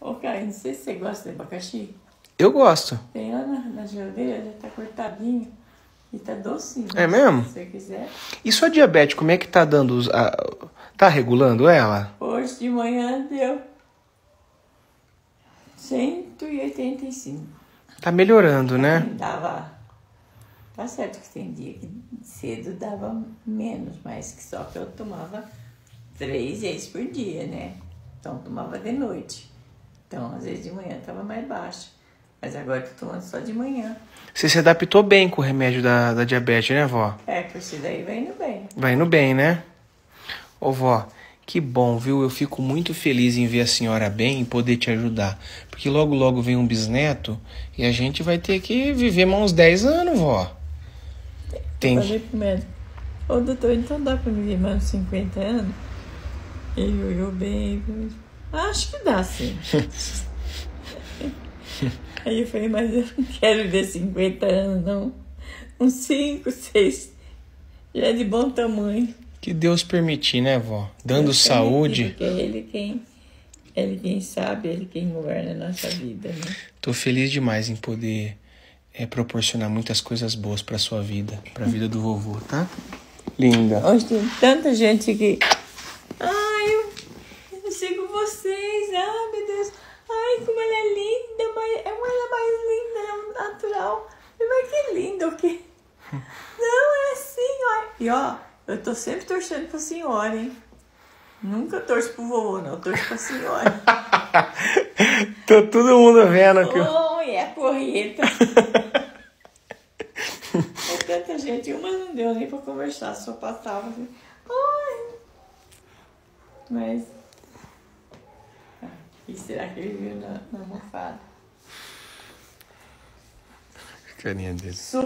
Ô, Caio, não sei se você gosta de abacaxi. Eu gosto. Tem lá na, na geladeira, já tá cortadinho. E tá docinho. É mesmo? Se você quiser. E sua diabetes, como é que tá dando? os- a- tá regulando ela? Hoje de manhã deu 185. Tá melhorando, né? Dava. Tá certo que tem dia que cedo dava menos, mas que só que eu tomava três vezes por dia, né? Então tomava de noite. Então, às vezes de manhã tava mais baixa. Mas agora eu tô tomando só de manhã. Você se adaptou bem com o remédio da, da diabetes, né, vó? É, por isso daí vai indo bem. Vai indo bem, né? Ô, vó, que bom, viu? Eu fico muito feliz em ver a senhora bem e poder te ajudar. Porque logo, logo vem um bisneto e a gente vai ter que viver mais uns 10 anos, vó. Tem. Falei pro médico, ô doutor, então dá pra viver mais uns 50 anos? Ele olhou bem, falou, acho que dá sim. Aí eu falei, mas eu não quero viver 50 anos, não. Uns 5, 6. Já é de bom tamanho. Que Deus permitir, né, vó? Dando Deus saúde. Porque é ele quem, ele quem sabe, ele quem governa a nossa vida, né? Tô feliz demais em poder eh, proporcionar muitas coisas boas pra sua vida, pra vida do vovô, tá? Linda. Hoje tem tanta gente que. Ai, eu, eu sigo vocês. Ai, meu Deus. Ai, como ela é linda. Mas, é uma ela mais linda, é um natural. Eu, Mas que lindo o quê? Não, é assim, ó. E ó, eu tô sempre torcendo pra senhora, hein? Nunca torço pro vovô, não. Eu torço pra senhora. Tô todo mundo vendo que eu... Oh, e a correta. É tanta gente, uma não deu nem pra conversar, só passava assim. Ai. Mas. Ah, E será que ele viu na, na almofada? canadiennes